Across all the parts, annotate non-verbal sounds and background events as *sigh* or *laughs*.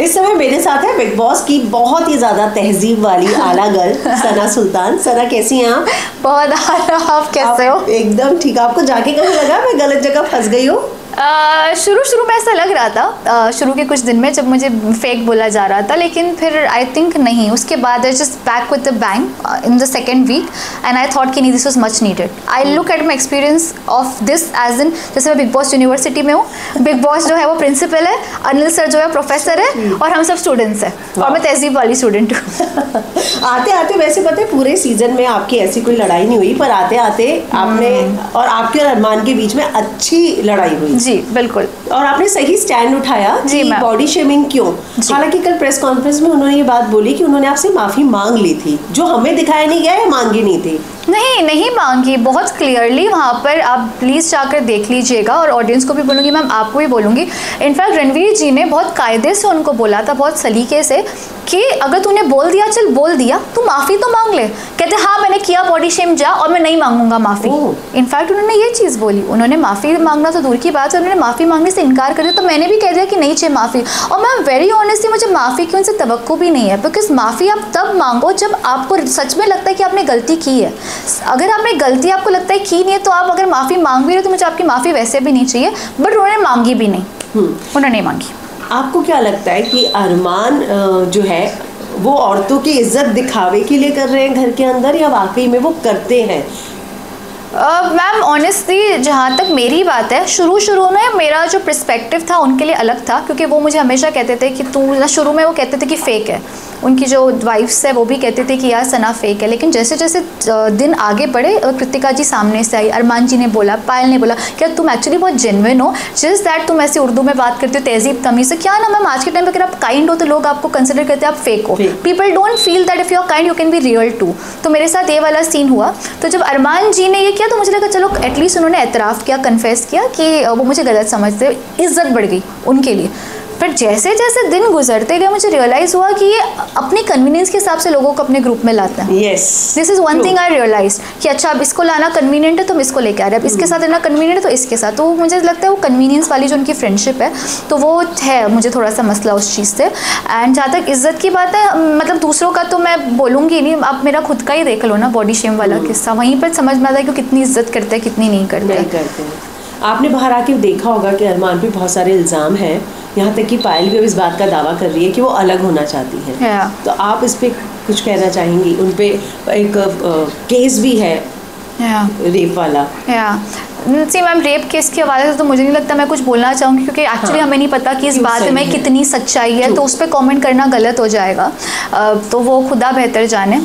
इस समय मेरे साथ है बिग बॉस की बहुत ही ज़्यादा तहजीब वाली *laughs* आला गर्ल सना सुल्तान। सना कैसी हैं आप? बहुत आला आप कैसे हो? एकदम ठीक। आपको जाके कहीं लगा? मैं गलत जगह फंस गई हूँ। शुरू शुरू में ऐसा लग रहा था। शुरू के कुछ दिन में जब मुझे फेक बोला जा रहा था लेकिन फिर आई थिंक नहीं। उसके बाद I just back with the bank in the second weekend I thought कि नहीं this was much needed I look at my experience of this age in जैसे मैं बिग बॉस यूनिवर्सिटी में हूँ। बिग बॉस जो है वो प्रिंसिपल है अनिल सर जो है प्रोफेसर है और हम सब स्टूडेंट्स हैं। और मैं तहजीब वाली स्टूडेंट हूँ। *laughs* आते आते वैसे पता है पूरे सीज़न में आपकी ऐसी कोई लड़ाई नहीं हुई पर आते आते आपने हम्म। और आपके और अरमान के बीच में अच्छी लड़ाई हुई। जी बिल्कुल। और आपने सही स्टैंड उठाया जी बॉडी शेमिंग क्यों? हालाँकि कल प्रेस कॉन्फ्रेंस में उन्होंने ये बात बोली कि उन्होंने आपसे माफ़ी मांग ली थी जो हमें दिखाया नहीं गया या मांगी नहीं थी। नहीं नहीं मांगी बहुत क्लियरली वहाँ पर आप प्लीज़ जाकर देख लीजिएगा और ऑडियंस को भी बोलूँगी मैम आपको भी बोलूँगी। इनफैक्ट रणवीर जी ने बहुत कायदे से उनको बोला था बहुत सलीके से कि अगर तूने बोल दिया चल बोल दिया तू माफ़ी तो मांग ले। कहते हाँ मैंने किया बॉडी शेम जा और मैं नहीं मांगूँगा माफ़ी। इनफैक्ट उन्होंने ये चीज़ बोली। उन्होंने माफ़ी मांगना तो दूर की बात है उन्होंने माफ़ी मांगने से इनकार कर दिया तो मैंने भी कह दिया कि नहीं चाहिए माफ़ी। और मैम वेरी ऑनेस्टली मुझे माफ़ी की उनसे तो भी नहीं है बिकॉज़ माफ़ी आप तब मांगो जब आपको सच में लगता है कि आपने गलती की है। अगर आपने गलती आपको लगता है की नहीं है तो आप अगर माफ़ी मांग भी रहे तो मुझे आपकी माफ़ी वैसे भी नहीं चाहिए बट उन्होंने मांगी भी नहीं। हम्म। उन्होंने नहीं मांगी। आपको क्या लगता है कि अरमान जो है वो औरतों की इज़्ज़त दिखावे के लिए कर रहे हैं घर के अंदर या वाकई में वो करते हैं? मैम ऑनेस्टली जहाँ तक मेरी बात है शुरू शुरू में मेरा जो प्रस्पेक्टिव था उनके लिए अलग था क्योंकि वो मुझे हमेशा कहते थे कि तू ना शुरू में वो कहते थे कि फ़ेक है। उनकी जो वाइफ्स है वो भी कहते थे कि यार सना फेक है। लेकिन जैसे जैसे दिन आगे बढ़े कृतिका जी सामने से आई अरमान जी ने बोला पायल ने बोला क्या तुम एक्चुअली बहुत जेनविन हो? जिस दैट तुम ऐसे उर्दू में बात करते हो तहजीब तमीज से क्या ना मैम आज के टाइम पर अगर आप काइंड हो तो लोग आपको कंसिडर करते हैं आप फेक हो। People don't feel that if you are kind you can be real too तो मेरे साथ ये वाला सीन हुआ। तो जब अरमान जी ने ये किया तो मुझे लगा, चलो एटलीस्ट उन्होंने एतराफ़ किया कन्फेस किया कि वो मुझे गलत समझते इज़्ज़त बढ़ गई उनके लिए. फिर जैसे जैसे दिन गुजरते गए मुझे रियलाइज़ हुआ कि ये अपनी कन्वीनियंस के हिसाब से लोगों को अपने ग्रुप में लाते हैं। This is one thing I realise कि अच्छा अब इसको लाना कन्वीनियंट है तो हम इसको लेके आ रहे हैं। अब इसके साथ रहना कन्वीनियंट है तो इसके साथ। तो मुझे लगता है वो कन्वीनियंस वाली जो उनकी फ्रेंडशिप है तो वो है मुझे थोड़ा सा मसला उस चीज़ से। एंड जहाँ तक इज़्ज़त की बात है मतलब दूसरों का तो मैं बोलूँगी नहीं आप मेरा खुद का ही देख लो ना बॉडी शेम वाला hmm. किस्सा। वहीं पर समझ में आता है कि कितनी इज़्ज़त करते हैं कितनी नहीं करते नहीं करते। आपने बाहर आके देखा होगा कि अरमान पे बहुत सारे इल्ज़ाम हैं। यहाँ तक कि पायल भी अब इस बात का दावा कर रही है कि वो अलग होना चाहती है। तो आप इस पर कुछ कहना चाहेंगी? उन पर एक केस भी है। रेप वाला। सी मैम रेप केस के हवाले से तो मुझे नहीं लगता मैं कुछ बोलना चाहूँगी क्योंकि एक्चुअली हाँ, हमें नहीं पता कि इस बात में कितनी सच्चाई है तो उस पर कॉमेंट करना गलत हो जाएगा। तो वो खुदा बेहतर जाने।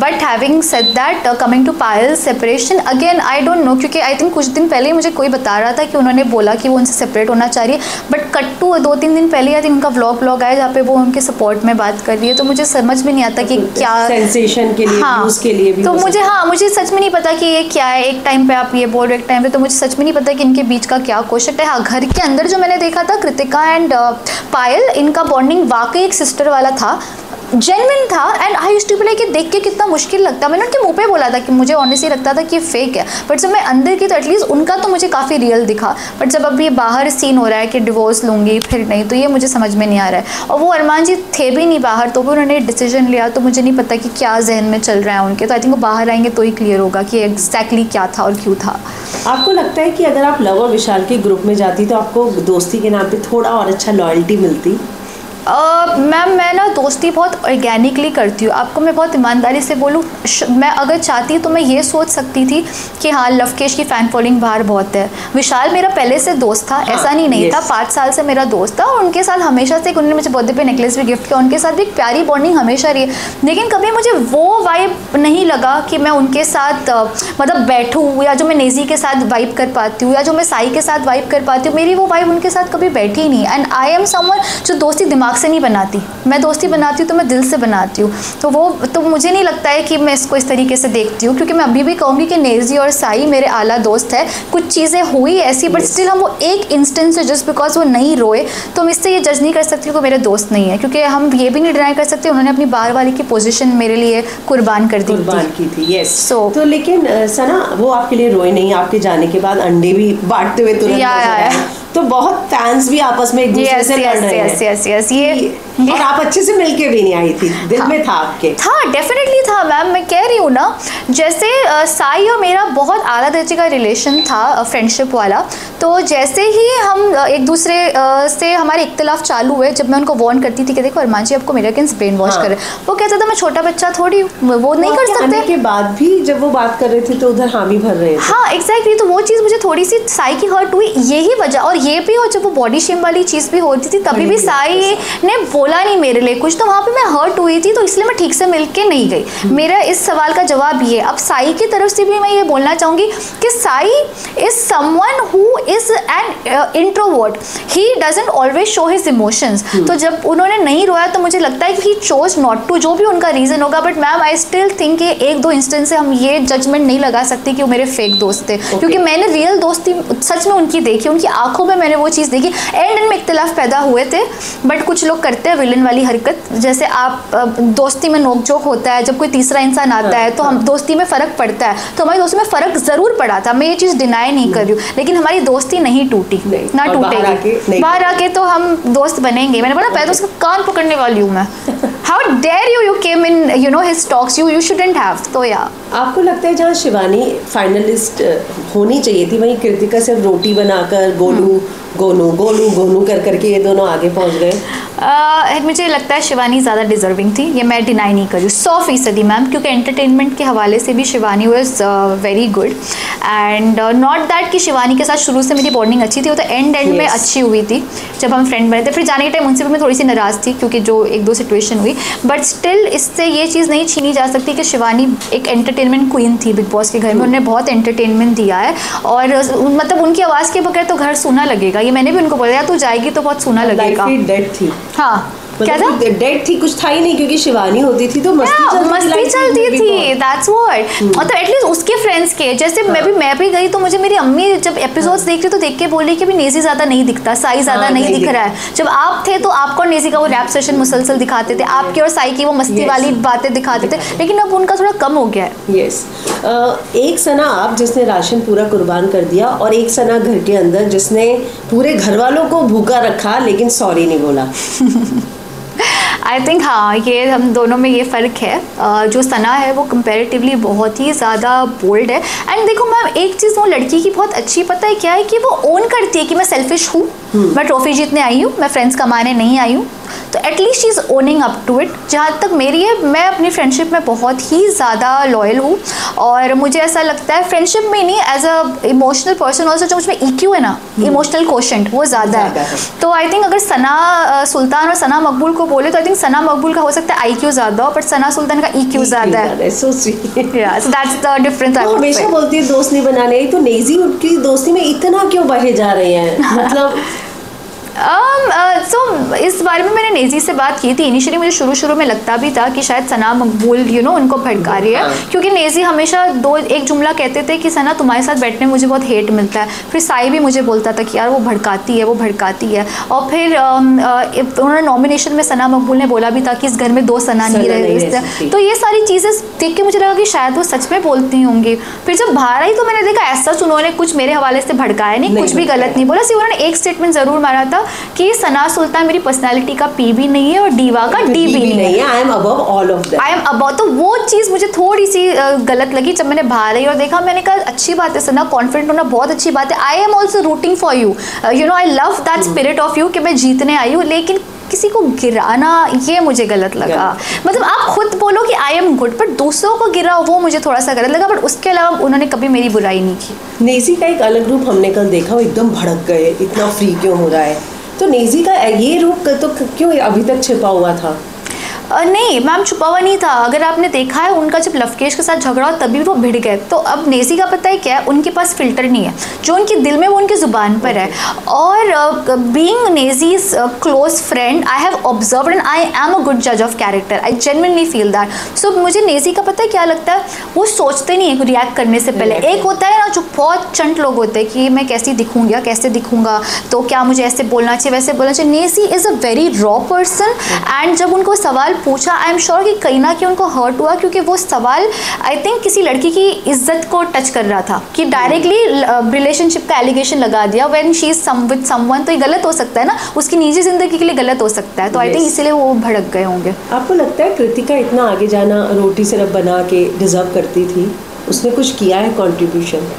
But having set that coming to Payal separation again I don't know क्योंकि आई थिंक कुछ दिन पहले ही मुझे कोई बता रहा था कि उन्होंने बोला कि वो उनसे सेपरेट होना चाह रही है। बट कट टू दो तीन दिन पहले आई थिंक उनका व्लॉग ब्लॉग आया जहाँ पे वो उनके सपोर्ट में बात कर रही है तो मुझे समझ में नहीं आता कि क्या सेंसेशन के लिए हाँ के लिए भी तो मुझे हाँ। मुझे सच में नहीं पता कि ये क्या है। एक टाइम पे आप ये बोल रहे एक टाइम पे तो मुझे सच में नहीं पता कि इनके बीच का क्या क्वेश्चन है। हाँ घर के अंदर जो मैंने देखा था, कृतिका एंड पायल, इनका बॉन्डिंग वाकई एक सिस्टर वाला था। जेनविन था and I used to be like ये देख के कितना मुश्किल लगता। मैंने उनके मुँह पे बोला था कि मुझे ऑनेस्टली लगता था कि ये फेक है। बट जब मैं अंदर की तो एटलीस्ट उनका तो मुझे काफ़ी रियल दिखा। बट जब अब ये बाहर सीन हो रहा है कि डिवोर्स लूँगी, फिर नहीं तो ये मुझे समझ में नहीं आ रहा है। और वो अरमान जी थे भी नहीं बाहर तो भी उन्होंने डिसीज़न लिया तो मुझे नहीं पता कि क्या जहन में चल रहा है उनके। तो आई थिंक वो बाहर आएँगे तो ही क्लियर होगा कि एग्जैक्टली क्या था और क्यों था। आपको लगता है कि अगर आप लव और विशाल के ग्रुप में जाती तो आपको दोस्ती के नाम पर थोड़ा और अच्छा लॉयल्टी मिलती? मैम मैं ना दोस्ती बहुत ऑर्गेनिकली करती हूँ। आपको मैं बहुत ईमानदारी से बोलूँ मैं अगर चाहती तो मैं ये सोच सकती थी कि हाँ लवकेश की फ़ैन फॉलोइंग बाहर बहुत है। विशाल मेरा पहले से दोस्त था हाँ, ऐसा नहीं नहीं था पाँच साल से मेरा दोस्त था और उनके साथ हमेशा से उन्होंने मुझे बर्थडे पे नेकलेस भी गिफ्ट किया उनके साथ भी एक प्यारी बॉन्डिंग हमेशा रही। लेकिन कभी मुझे वो वाइब नहीं लगा कि मैं उनके साथ मतलब बैठूँ या जो मैं नेजी के साथ वाइब कर पाती हूँ या जो मैं साई के साथ वाइब कर पाती हूँ मेरी वो वाइब उनके साथ कभी बैठी नहीं। एंड आई एम समवन जो दोस्ती दिमाग दिमाग से नहीं बनाती। मैं दोस्ती बनाती हूँ तो मैं दिल से बनाती हूँ। तो वो तो मुझे नहीं लगता है कि मैं इसको इस तरीके से देखती हूँ क्योंकि मैं अभी भी कहूँगी कि नेजी और साई मेरे आला दोस्त है। कुछ चीज़ें हुई ऐसी बट स्टिल हम वो एक इंस्टेंस है जस्ट बिकॉज़ वो नहीं रोए तो हम इससे ये जज नहीं कर सकती कि मेरे दोस्त नहीं है क्योंकि हम ये भी नहीं डिनाई कर सकते उन्होंने अपनी बार वाली की पोजिशन मेरे लिए कुर्बान कर दी कुर्बान की थी यस सो तो लेकिन सना वो आपके लिए रोए नहीं आपके जाने के बाद अंडे भी बांटते हुए तुरंत तो बहुत फैंस भी आपस में एक दूसरे से लड़ रहे हैं। यस यस यस ये और आप अच्छे से मिलके भी नहीं आई थी दिल हाँ, में था आपके। था डेफिनेटली था मैम मैं कह रही हूँ ना जैसे साई और मेरा बहुत आला दर्जे का रिलेशन था फ्रेंडशिप वाला तो जैसे ही हम एक दूसरे से हमारे इख्तलाफ चालू हुए जब मैं उनको वार्न करती थी कि देखो अरमान जी आपको मेरे अगेंस्ट ब्रेन वॉश हाँ। करे वो कहता था मैं छोटा बच्चा थोड़ी वो नहीं कर सकते। के बाद भी जब वो बात कर रहे थे तो उधर हामी भर रहे थे। हाँ एग्जैक्टली तो वो चीज़ मुझे थोड़ी सी साई की हर्ट हुई यही वजह और ये भी हो जब वो बॉडी शेम वाली चीज़ भी होती थी तभी भी साई ने बोला नहीं मेरे लिए कुछ तो वहाँ पे मैं हर्ट हुई थी तो इसलिए मैं ठीक से मिल के नहीं गई। हम्म। मेरा इस सवाल का जवाब ये अब साई की तरफ़ से भी मैं ये बोलना चाहूँगी कि Sai is someone who is an introvert he doesn't always show his emotions तो जब उन्होंने नहीं रोया तो मुझे लगता है कि ही चोज नॉट टू जो भी उनका रीज़न होगा but ma'am I still think एक दो इंस्टेंस से हम ये जजमेंट नहीं लगा सकते कि वो मेरे फेक दोस्त थे। Okay. क्योंकि मैंने रियल दोस्ती सच में उनकी देखी उनकी आँखों में मैंने वो चीज़ देखी। एंड एंड में इख्तलाफ पैदा हुए थे बट कुछ लोग करते हैं विलन वाली हरकत। जैसे आप दोस्ती में नोक झोंक होता है जब कोई तीसरा इंसान आता है तो हम हाँ। दोस्ती में फ़र्क पड़ता है। तो हमारी दोस्ती में फ़र्क ज़रूर पड़ा था। मैं ये चीज़ डिनाई नहीं कर रही हूँ। लेकिन हमारी दोस्ती नहीं टूटी। ना टूटेगी। बाहर आके तो हम दोस्त बनेंगे। मैंने बोला पहले तो उसका कान पकड़ने वाली हूँ मैं। *laughs* How dare you you came in you know his talks you you shouldn't have तो या आपको लगता है जहाँ शिवानी फाइनलिस्ट होनी चाहिए थी, वहीं कृतिका सिर्फ़ रोटी बनाकर, गोलू हम्म। गोनू गोनू गोनू कर करके ये दोनों आगे पहुँच गए। uh, मुझे लगता है शिवानी ज़्यादा डिजर्विंग थी। ये मैं डिनाई नहीं करूँ। सौ फ़ीसदी मैम क्योंकि एंटरटेनमेंट के हवाले से भी Shivani was very good and not that कि शिवानी के साथ शुरू से मेरी बॉन्डिंग अच्छी थी वो तो एंड एंड yes. में अच्छी हुई थी जब हम फ्रेंड बने थे। फिर जाने के टाइम उनसे भी मैं थोड़ी सी नाराज़ थी क्योंकि जो एक दो सिचुएशन हुई। बट स्टिल इससे ये चीज़ नहीं छीनी जा सकती कि शिवानी एक एंटरटेनमेंट क्वीन थी बिग बॉस के घर में। उन्होंने बहुत एंटरटेनमेंट दिया है। और मतलब उनकी आवाज़ के बगैर तो घर सुना लगेगा। ये मैंने भी उनको बोला तू जाएगी तो बहुत सोना लगेगा। हाँ क्या था? डेड थी कुछ था ही नहीं क्योंकि शिवानी होती थी तो मस्ती चलती मस्ती चलती थी दैट्स व्हाट मतलब एटलीस्ट उसके फ्रेंड्स के जैसे मैं भी मैं भी गई तो मुझे मेरी अम्मी जब एपिसोड्स हाँ। देख रही तो देख के बोल रही कि नेजी ज़्यादा नहीं दिखता साई ज़्यादा हाँ, नहीं दिख रहा है। जब आप थे तो आपको और नेजी का वो रैप सेशन मुसलसल दिखाते थे? आपकी और साई की वो मस्ती वाली बातें दिखाते थे। लेकिन अब उनका थोड़ा कम हो गया है। यस एक सना आप जिसने राशन पूरा कुर्बान कर दिया और एक सना घर के अंदर जिसने पूरे घर वालों को भूखा रखा लेकिन सॉरी नहीं बोला। *laughs* आई थिंक हाँ ये हम दोनों में ये फ़र्क है। जो सना है वो कंपेरेटिवली बहुत ही ज़्यादा बोल्ड है। एंड देखो मैम एक चीज़ वो लड़की की बहुत अच्छी पता है क्या है कि वो ओन करती है कि मैं सेल्फिश हूँ। हम्म। मैं ट्रॉफी जीतने आई हूँ मैं फ्रेंड्स कमाने नहीं आई हूँ। तो at least is owning up to it जहाँ तक मेरी है मैं अपनी फ्रेंडशिप में बहुत ही ज़्यादा लॉयल हूँ और मुझे ऐसा लगता है फ्रेंडशिप में नहीं as a emotional person also जो मुझमें ई e है ना इमोशनल हम्म। क्वेश्चन वो ज़्यादा है। तो आई थिंक अगर सना सुल्तान और सना मकबूल को बोले तो आई थिंक सना मकबूल का हो सकता है आई क्यू ज़्यादा हो बट सना सुल्तान का ई e क्यू ज़्यादा है। सो दैट्स द डिफरेंस हमेशा बोलती है दोस्त बनाने तो नेजी उनकी दोस्ती में इतना क्यों बहे जा रहे हैं? *laughs* मतलब सो um, uh, so, इस बारे में मैंने नेजी से बात की थी। इनिशियली मुझे शुरू शुरू में लगता भी था कि शायद सना मकबूल यू नो उनको भड़का रही है। हाँ। क्योंकि नेजी हमेशा दो एक जुमला कहते थे कि सना तुम्हारे साथ बैठने में मुझे बहुत हेट मिलता है। फिर साई भी मुझे बोलता था कि यार वो भड़काती है वो भड़काती है। और फिर um, uh, उन्होंने नॉमिनेशन में सना मकबूल ने बोला भी था कि इस घर में दो सना नहीं रहे तो ये सारी चीज़ें देख के मुझे लगा कि शायद वो सच में बोलती होंगी। फिर जब बाहर आई तो मैंने देखा ऐसा उन्होंने कुछ मेरे हवाले से भड़काया नहीं कुछ भी गलत नहीं बोला। सिर्फ़ उन्होंने एक स्टेटमेंट ज़रूर मारा था कि सना सुल्तान मेरी पर्सनालिटी का पी भी नहीं है और डीवा का डी भी नहीं है। I am above all of that I am above तो वो चीज़ मुझे थोड़ी सी गलत लगी जब मैंने बाहर आई और देखा मैंने कहा अच्छी बात है सना कॉन्फिडेंट होना बहुत अच्छी बात है। I am also rooting for you you know I love that spirit of you कि मैं जीतने आई हूँ लेकिन किसी को गिराना ये मुझे गलत लगा। मतलब आप खुद बोलो कि आई एम गुड बट दूसरों को गिरा वो मुझे थोड़ा सा गलत लगा बट उसके अलावा उन्होंने कभी मेरी बुराई नहीं की। नेजी का एक अलग रूप हमने कल देखा वो एकदम भड़क गए इतना फ्री क्यों हो रहा है? तो नेजी का ये रूप तो क्यों अभी तक छिपा हुआ था? नहीं मैम छुपा हुआ नहीं था। अगर आपने देखा है उनका जब लवकेश के साथ झगड़ा हो तभी वो भिड़ गए। तो अब नेजी का पता है क्या है? उनके पास फ़िल्टर नहीं है। जो उनके दिल में वो उनकी ज़ुबान पर है। और being Naezy's close friend I have observe and I am a good जज of character I genuinely feel that so मुझे नेजी का पता है क्या लगता है? वो सोचते नहीं है रिएक्ट करने से पहले। एक होता है ना जो बहुत चंट लोग होते हैं कि मैं कैसी दिखूँगी कैसे दिखूँगा तो क्या मुझे ऐसे बोलना चाहिए वैसे बोलना चाहिए। Naezy is a very raw person and जब उनको सवाल सवाल पूछा। आई एम श्योर कि कहीं ना कहीं उनको हर्ट हुआ क्योंकि वो सवाल आई थिंक किसी लड़की की इज़्ज़त को टच कर रहा था कि डायरेक्टली रिलेशनशिप का एलिगेशन लगा दिया। When she is some with someone तो ये गलत हो सकता है ना? उसकी निजी ज़िंदगी के लिए गलत हो सकता है। तो आई थिंक इसीलिए वो भड़क गए होंगे। आपको लगता है कृतिका इतना आगे जाना रोटी सिर्फ़ बना के डिजर्व करती थी? उसने कुछ किया है कॉन्ट्रीब्यूशन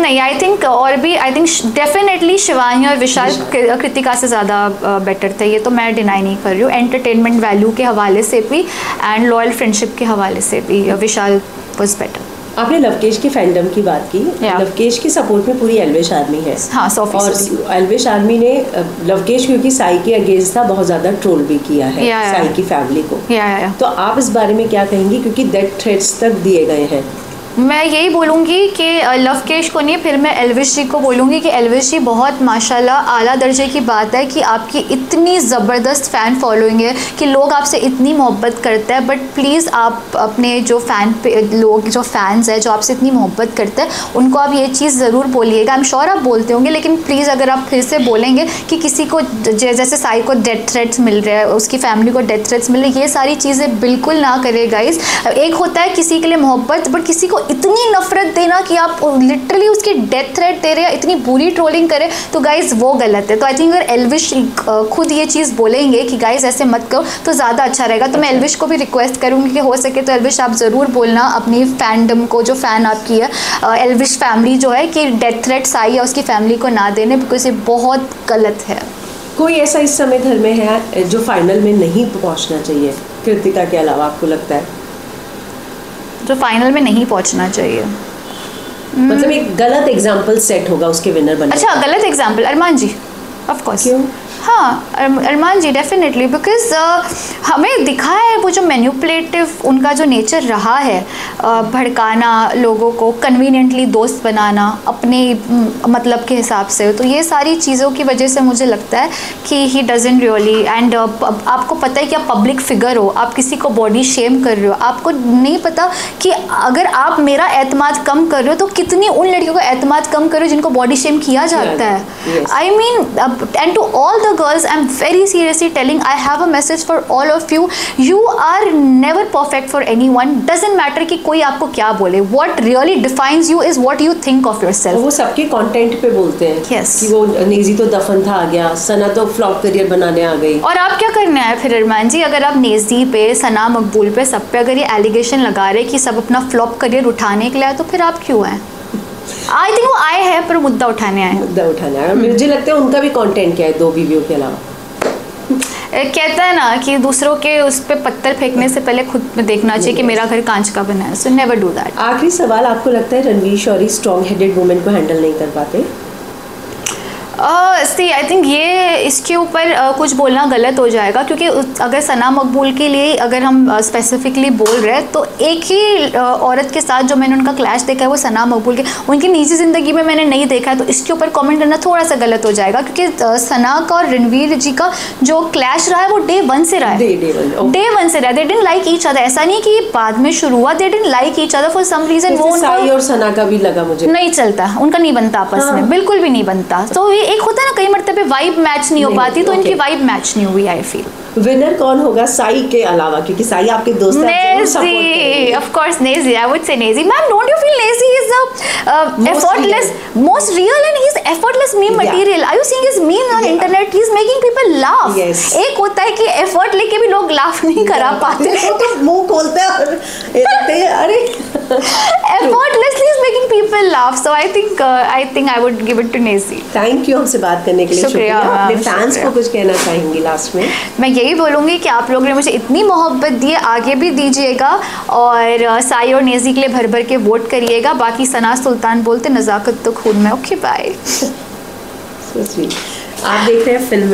नहीं आई थिंक और भी आई थिंक डेफिनेटली शिवानी और विशाल कृतिका से ज़्यादा बेटर थे। ये तो मैं डिनाई नहीं कर रही हूँ। एंटरटेनमेंट वैल्यू के हवाले से भी एंड लॉयल फ्रेंडशिप के हवाले से भी विशाल वॉज़ बेटर आपने लवकेश की फैंडम की बात की। Yeah. लवकेश की सपोर्ट में पूरी एलवेश आर्मी है। हाँ और एलवेश आर्मी ने लवकेश क्योंकि साई के अगेंस्ट था बहुत ज़्यादा ट्रोल भी किया है yeah, साई की फैमिली को। Yeah, yeah. तो आप इस बारे में क्या कहेंगी? क्योंकि डेथ थ्रेट्स तक दिए गए हैं। मैं यही बोलूँगी कि लवकेश को नहीं, फिर मैं एलविश जी को बोलूँगी कि एलविश जी बहुत माशाल्लाह आला दर्जे की बात है कि आपकी इतनी ज़बरदस्त फ़ैन फॉलोइंग है कि लोग आपसे इतनी मोहब्बत करते हैं बट प्लीज़ आप अपने जो फ़ैन पे, लोग, जो फ़ैन्स हैं, जो आपसे इतनी मोहब्बत करते हैं, उनको आप ये चीज़ ज़रूर बोलिएगा। आई एम श्योर आप बोलते होंगे, लेकिन प्लीज़ अगर आप फिर से बोलेंगे कि किसी को जैसे साई को डेथ थ्रेट्स मिल रहे हैं, उसकी फैमिली को डेथ थ्रेट्स मिल रहे ये सारी चीज़ें बिल्कुल ना करें गाइज़ एक होता है किसी के लिए मोहब्बत बट किसी को इतनी नफरत देना कि आप लिटरली उसकी डेथ थ्रेट दे रहे हैं इतनी बुरी ट्रोलिंग करें तो गाइज़ वो गलत है। तो आई थिंक अगर एलविश खुद ये चीज़ बोलेंगे कि गाइज़ ऐसे मत करो तो ज़्यादा अच्छा रहेगा। तो मैं एलविश को भी रिक्वेस्ट करूँगी कि हो सके तो एलविश आप ज़रूर बोलना अपनी फैंडम को जो फ़ैन आपकी है एलविश फैमिली जो है कि डेथ थ्रेट्स आई है उसकी फैमिली को ना देने बिकॉज़ ये बहुत गलत है। कोई ऐसा इस समय घर में है जो फाइनल में नहीं पहुँचना चाहिए कृतिका के अलावा आपको लगता है? जो फाइनल में नहीं पहुँचना चाहिए। मतलब एक गलत एग्जांपल सेट होगा उसके विनर बनने अच्छा गलत example Armaan ji of course क्यों? हाँ Armaan ji definitely because uh, हमें दिखा है वो जो मैन्यूपलेटिव उनका जो नेचर रहा है uh, भड़काना लोगों को कन्वीनियंटली दोस्त बनाना अपने मतलब के हिसाब से तो ये सारी चीज़ों की वजह से मुझे लगता है कि ही डजेंट रियली एंड आपको पता है कि आप पब्लिक फिगर हो आप किसी को बॉडी शेम कर रहे हो आपको नहीं पता कि अगर आप मेरा एतमाद कम कर रहे हो तो कितनी उन लड़कियों का एतमाद कम कर रहे हो जिनको बॉडी शेम किया जाता है। I mean and to all the girls i'm very seriously telling i have a message for all of you you are never perfect for anyone doesn't matter कि कोई आपको क्या बोले what really defines you is what you think of yourself वो सबके content पे बोलते हैं yes. कि वो नेजी तो दफन था आ गया सना तो फ्लॉप करियर बनाने आ गई और आप क्या करना है फिर अरमान जी अगर आप नेजी पे सना मकबूल पे सब पे अगर ये एलिगेशन लगा रहे कि सब अपना फ्लॉप करियर उठाने के लिए तो फिर आप क्यों हैं आई थिंक वो आए हैं पर मुद्दा उठाने आए मुद्दा उठाने आए मुझे लगता है उनका भी कंटेंट क्या है दो वीडियो के अलावा। कहता है ना कि दूसरों के उस पर पत्थर फेंकने से पहले खुद में देखना चाहिए कि मेरा घर कांच का बना है। सो नेवर डू दैट आखिरी सवाल आपको लगता है Ranvir Shorey strong headed women को हैंडल नहीं कर पाते? सी आई थिंक ये इसके ऊपर uh, कुछ बोलना गलत हो जाएगा क्योंकि अगर सना मकबूल के लिए अगर हम स्पेसिफिकली uh, बोल रहे हैं तो एक ही uh, औरत के साथ जो मैंने उनका क्लैश देखा है वो सना मकबूल के उनकी निजी ज़िंदगी में मैंने नहीं देखा है तो इसके ऊपर कमेंट करना थोड़ा सा गलत हो जाएगा क्योंकि सना का और रणवीर जी का जो क्लैश रहा है वो डे वन से रहा है। डे वन से रहा है they didn't like each other ऐसा नहीं कि बाद में शुरू हुआ they didn't like each other for some reason वो और सना का भी लगा मुझे। नहीं चलता उनका नहीं बनता आपस में हाँ। बिल्कुल भी नहीं बनता। तो ये एक होता है ना कई मरतबे वाइब मैच नहीं हो पाती तो इनकी वाइब मैच नहीं हुई आई फील विनर कौन होगा साई के अलावा? क्योंकि साई आपके दोस्त Naezy of course Naezy I would say Naezy ma'am don't you feel Naezy is a effortless most real and he is effortless meme material are you seeing his meme on internet he is making people laugh एक होता है कि effort लेके भी लोग laugh नहीं करा पाते। *laughs* तो मुँह खोलते हैं अरे। Effortlessly is making people laugh. So i think uh, i think i would give it to Nezi thank you हमसे बात करने के लिए। शुक्रिया अपने फैंस को कुछ कहना चाहेंगी लास्ट में? मैं यही बोलूँगी कि आप लोगों ने मुझे इतनी मोहब्बत दी है, आगे भी दीजिएगा और साई और नेजी के लिए भर भर के वोट करिएगा। बाकी सना सुल्तान बोलते, नज़ाकत तो खून में ओके बाय *laughs* आप देख रहे हैं फ़िल्म